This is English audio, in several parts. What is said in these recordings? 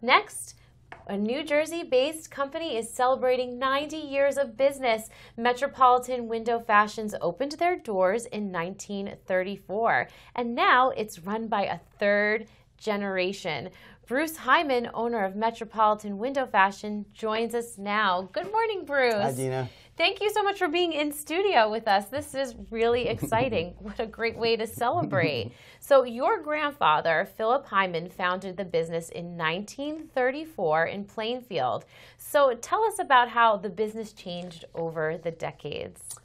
Next, a New Jersey based company is celebrating 90 years of business. Metropolitan Window Fashions opened their doors in 1934, and now it's run by a third generation. Bruce Heyman, owner of Metropolitan Window Fashion, joins us now. Good morning, Bruce. Hi, Dina. Thank you so much for being in studio with us. This is really exciting. what a great way to celebrate. so, your grandfather, Philip Heyman, founded the business in 1934 in Plainfield. So, tell us about how the business changed over the decades.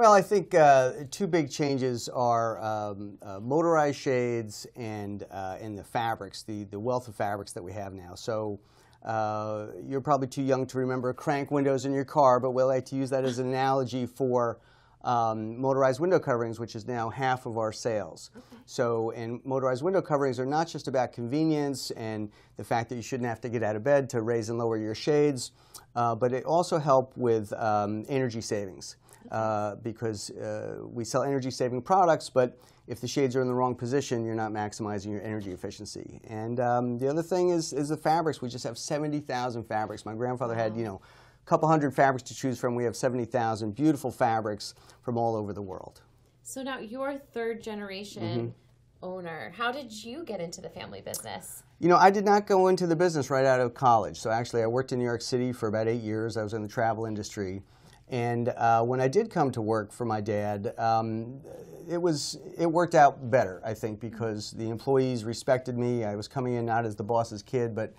Well, I think uh, two big changes are um, uh, motorized shades and uh, and the fabrics, the the wealth of fabrics that we have now. So uh, you're probably too young to remember crank windows in your car, but we like to use that as an analogy for um, motorized window coverings, which is now half of our sales. Okay. So, and motorized window coverings are not just about convenience and the fact that you shouldn't have to get out of bed to raise and lower your shades, uh, but it also help with um, energy savings uh, because uh, we sell energy saving products, but if the shades are in the wrong position, you're not maximizing your energy efficiency. And um, the other thing is, is the fabrics. We just have 70,000 fabrics. My grandfather had, you know, a couple hundred fabrics to choose from. We have 70,000 beautiful fabrics from all over the world. So now you're third generation mm -hmm. owner. How did you get into the family business? You know, I did not go into the business right out of college. So actually, I worked in New York City for about eight years. I was in the travel industry. And uh, when I did come to work for my dad, um, it was it worked out better, I think, because the employees respected me. I was coming in not as the boss's kid, but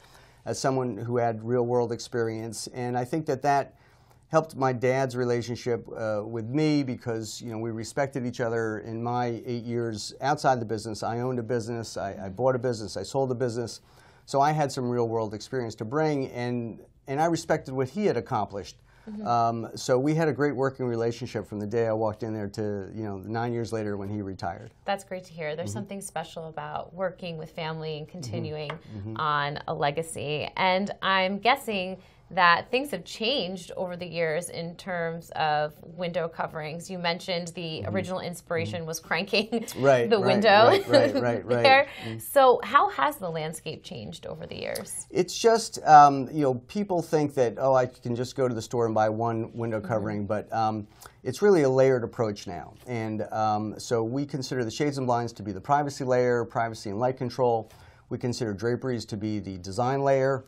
as someone who had real world experience, and I think that that helped my dad's relationship uh, with me because you know we respected each other in my eight years outside the business. I owned a business, I, I bought a business, I sold a business, so I had some real world experience to bring, and and I respected what he had accomplished. Mm -hmm. um, so we had a great working relationship from the day I walked in there to you know nine years later when he retired. That's great to hear. There's mm -hmm. something special about working with family and mm-hmm. continuing mm -hmm. on a legacy. And I'm guessing that things have changed over the years in terms of window coverings. You mentioned the mm-hmm. original inspiration mm-hmm. was cranking right, the right, window right, right, right, right. there. Mm-hmm. So how has the landscape changed over the years? It's just um, you know people think that oh I can just go to the store and buy one window mm-hmm. covering, but um, it's really a layered approach now. And um, so we consider the shades and blinds to be the privacy layer, privacy and light control. We consider draperies to be the design layer.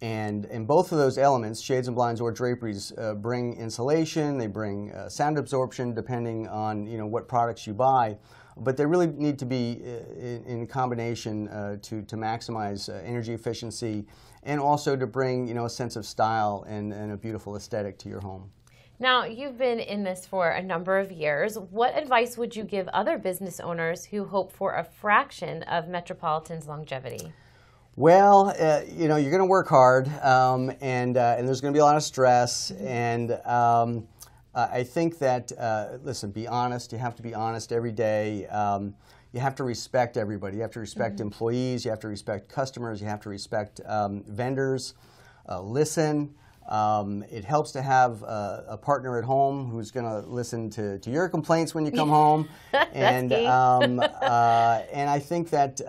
And in both of those elements, shades and blinds or draperies uh, bring insulation, they bring uh, sound absorption depending on you know, what products you buy. But they really need to be uh, in, in combination uh, to, to maximize uh, energy efficiency and also to bring you know, a sense of style and, and a beautiful aesthetic to your home. Now, you've been in this for a number of years. What advice would you give other business owners who hope for a fraction of Metropolitan's longevity? Well, uh, you know, you're going to work hard, um, and uh, and there's going to be a lot of stress, and um, I think that uh, listen, be honest. You have to be honest every day. Um, you have to respect everybody. You have to respect mm -hmm. employees. You have to respect customers. You have to respect um, vendors. Uh, listen. Um, it helps to have a, a, partner at home who's going to listen to, to your complaints when you come home, and um, uh, and I think that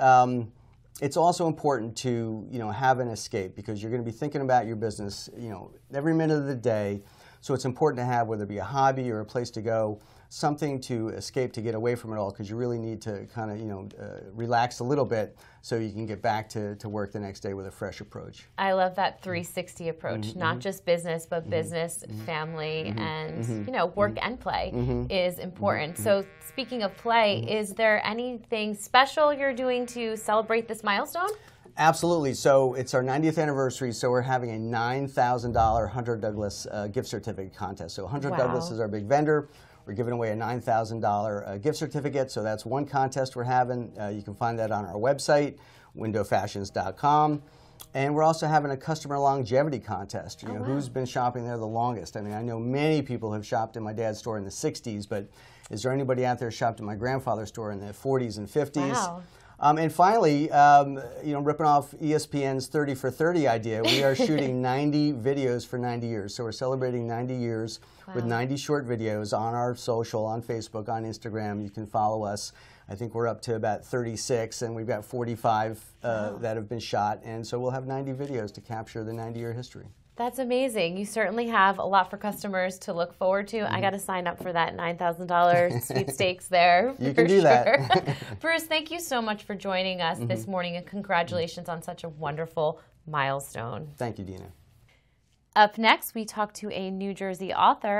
it's also important to you know have an escape because you're going to be thinking about your business you know every minute of the day. So it's important to have whether it be a hobby or a place to go something to escape to get away from it all because you really need to kind of you know uh, relax a little bit so you can get back to, to work the next day with a fresh approach. I love that 360 approach, mm -hmm. not just business but mm -hmm. business, mm -hmm. family, mm-hmm. and mm-hmm. you know work mm-hmm. and play is important. So speaking of play, is there anything special you're doing to celebrate this milestone? Absolutely. So it's our 90th anniversary, so we're having a $9,000 Hunter Douglas uh, gift certificate contest. So Hunter wow. Douglas is our big vendor. We're giving away a $9,000 uh, gift certificate, so that's one contest we're having. Uh, you can find that on our website, windowfashions.com. And we're also having a customer longevity contest. You oh, know, wow. who's been shopping there the longest? I mean, I know many people have shopped in my dad's store in the 60s, but is there anybody out there shopped in my grandfather's store in the 40s and 50s? Wow. Um, and finally, um, you know, ripping off ESPN's 30 for 30 idea, we are shooting 90 videos for 90 years. So we're celebrating 90 years wow. with 90 short videos on our social, on Facebook, on Instagram. You can follow us. I think we're up to about 36, and we've got 45 uh, that have been shot, and so we'll have 90 videos to capture the 90-year history. That's amazing. You certainly have a lot for customers to look forward to. Mm-hmm. I got to sign up for that $9,000 sweepstakes there. You can do that. sure. Bruce, thank you so much for joining us Mm-hmm. this morning and congratulations on such a wonderful milestone. Thank you, Dina. Up next, we talk to a New Jersey author